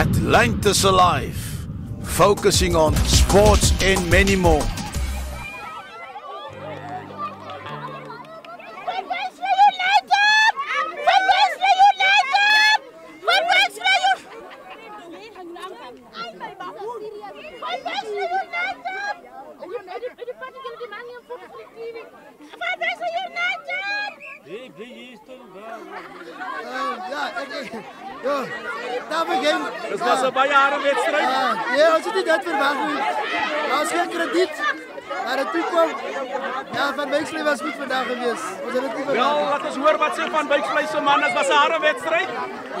Atlantis Alive, focusing on sports and many more. Hey, bly hier stil waar. Ja, ek ek ja. Daar begin. Dit was 'n baie harde wedstryd. Ja, ons het nie dit verwag nie. Ons geen krediet. Maar dit toe kom. Ja, van Bexley was goed vandag gewees. Ons het dit nie Wel, verwag. laat ons hoor wat sê van Bykvlei se man. Dit was 'n harde wedstryd.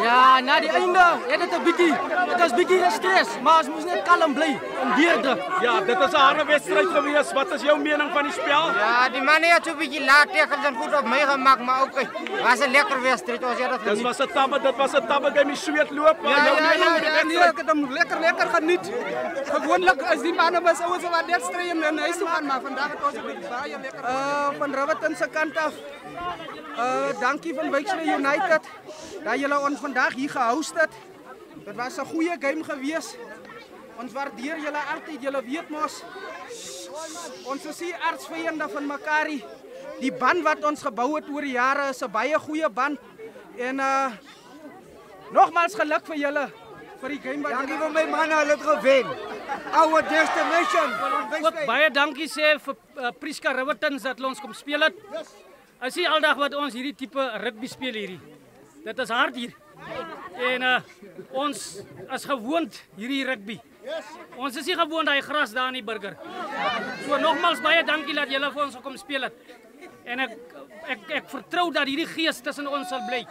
Ja, na die einde het dit 'n bietjie, dit was bietjie gestres, maar ons moes net kalm bly en deurde. Ja, dit is 'n harde wedstryd gewees. Wat is jou mening van die spel? Ja, die man het so 'n bietjie laat tekens en goed op my gemaak, maar ook was 'n lekker wedstryd. Ons het dit Dit geniet. was 'n tabbe, dit was 'n tabbe game die sweet loop. Ja, jou ja, mening ja, oor die ja, Nee, wedstryd? ek het hom lekker lekker geniet. Gewoonlik is die manne mos ouens wat net stry en huis toe gaan, maar vandag het ons dit baie lekker. Uh van Riverton se kant af. Uh dankie van Wyksle United dat julle ons vandag hier gehost het. Dit was 'n goeie game gewees. Ons waardeer julle altyd. Julle weet mos ons is hier artsvyende van mekaar. hier. Die band wat ons gebou het oor die jare is 'n baie goeie band. En uh nogmaals geluk vir julle vir die game wat Dankie vir my manne, hulle het gewen. Our destination. Ook baie dankie sê vir uh, Priska Rivertons dat hulle ons kom speel het. As jy aldag wat ons hierdie tipe rugby speel hierdie. Dit is hard hier. En uh, ons is gewoond hierdie rugby. Ons is nie gewoond daai gras daar in die burger. So nogmaals baie dankie dat julle vir ons gekom speel het. En ek ek ek vertrou dat hierdie gees tussen ons sal bly.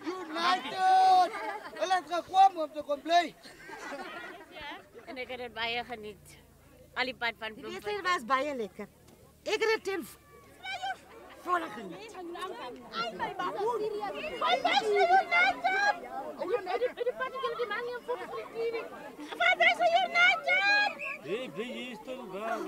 United. Hulle het gekom om te kom bly. En ek het dit baie geniet. Al die pad van Die Bloemfontein. wedstrijd was baie lekker. Heb het ten volle geniet. Hey, bly hier stil waar.